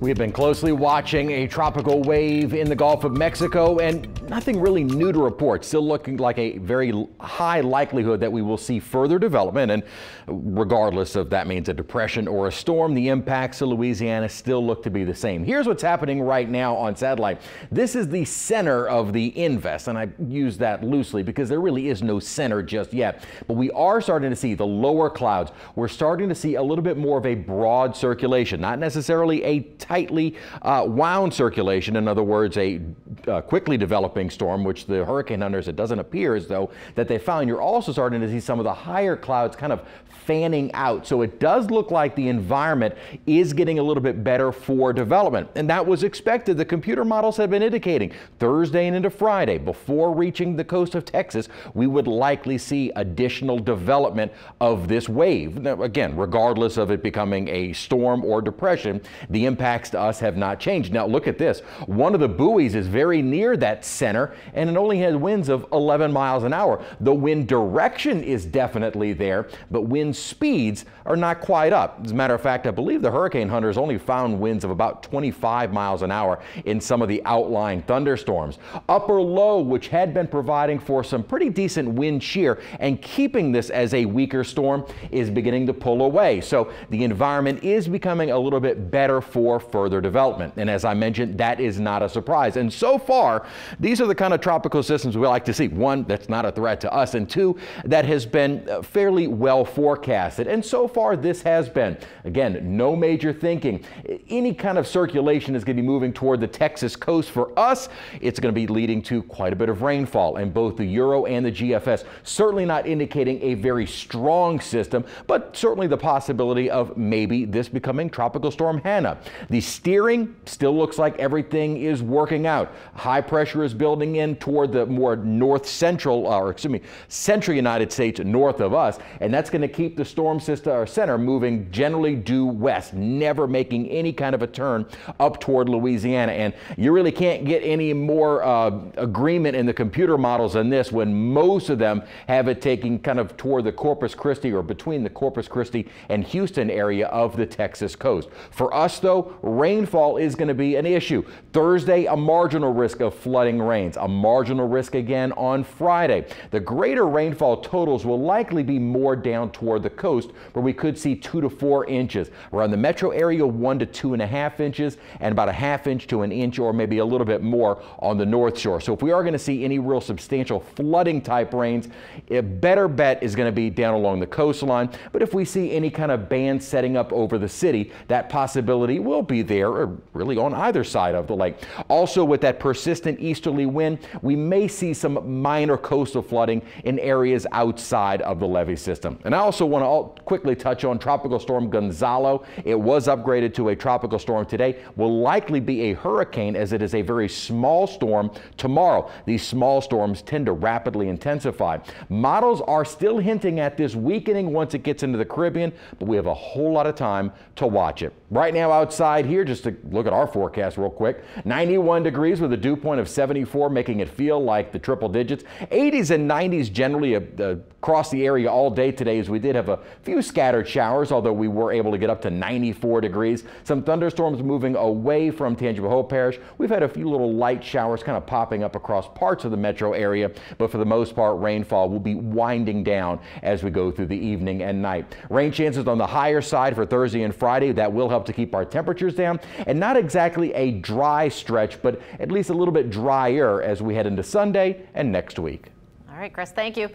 We've been closely watching a tropical wave in the Gulf of Mexico and nothing really new to report. Still looking like a very high likelihood that we will see further development. And regardless of that means a depression or a storm, the impacts to Louisiana still look to be the same. Here's what's happening right now on satellite. This is the center of the invest, and I use that loosely because there really is no center just yet. But we are starting to see the lower clouds. We're starting to see a little bit more of a broad circulation, not necessarily a tightly uh, wound circulation. In other words, a uh, quickly developing storm, which the hurricane hunters, it doesn't appear as though that they found. You're also starting to see some of the higher clouds kind of fanning out. So it does look like the environment is getting a little bit better for development. And that was expected. The computer models have been indicating Thursday and into Friday, before reaching the coast of Texas, we would likely see additional development of this wave. Now, again, regardless of it becoming a storm or depression, the impacts to us have not changed. Now look at this. One of the buoys is very near that center and it only had winds of 11 miles an hour. The wind direction is definitely there, but wind speeds are not quite up. As a matter of fact, I believe the hurricane hunters only found winds of about 25 miles an hour in some of the outlying thunderstorms. Upper low, which had been providing for some pretty decent wind shear and keeping this as a weaker storm, is beginning to pull away. So the environment is becoming a little bit better for further development. And as I mentioned, that is not a surprise. And so far, these are the kind of tropical systems we like to see. One, that's not a threat to us, and two, that has been uh, fairly well forecasted. And so far, this has been. Again, no major thinking. Any kind of circulation is going to be moving toward the Texas coast. For us, it's going to be leading to quite a bit of rainfall in both the Euro and the GFS. Certainly not indicating a very strong system, but certainly the possibility of maybe this becoming Tropical Storm Hanna. The steering still looks like everything is working out. High pressure is building in toward the more north central, or excuse me, central United States north of us, and that's going to keep the storm system or center moving generally due west, never making any kind of a turn up toward Louisiana. And you really can't get any more uh, agreement in the computer models than this when most of them have it taking kind of toward the Corpus Christi or between the Corpus Christi and Houston area of the Texas coast. For us, though, rainfall is going to be an issue. Thursday, a marginal risk of flooding rains, a marginal risk again on Friday. The greater rainfall totals will likely be more down toward the the coast where we could see two to four inches. Around the metro area, one to two and a half inches and about a half inch to an inch or maybe a little bit more on the north shore. So if we are going to see any real substantial flooding type rains, a better bet is going to be down along the coastline. But if we see any kind of band setting up over the city, that possibility will be there or really on either side of the lake. Also with that persistent easterly wind, we may see some minor coastal flooding in areas outside of the levee system. And I also want to quickly touch on Tropical Storm Gonzalo. It was upgraded to a tropical storm today. Will likely be a hurricane as it is a very small storm tomorrow. These small storms tend to rapidly intensify. Models are still hinting at this weakening once it gets into the Caribbean, but we have a whole lot of time to watch it. Right now outside here, just to look at our forecast real quick, 91 degrees with a dew point of 74, making it feel like the triple digits. 80s and 90s generally uh, uh, across the area all day today as we did have a few scattered showers, although we were able to get up to 94 degrees. Some thunderstorms moving away from Tangipahoa Parish. We've had a few little light showers kind of popping up across parts of the metro area, but for the most part, rainfall will be winding down as we go through the evening and night. Rain chances on the higher side for Thursday and Friday. That will help to keep our temperatures down and not exactly a dry stretch, but at least a little bit drier as we head into Sunday and next week. All right, Chris, thank you.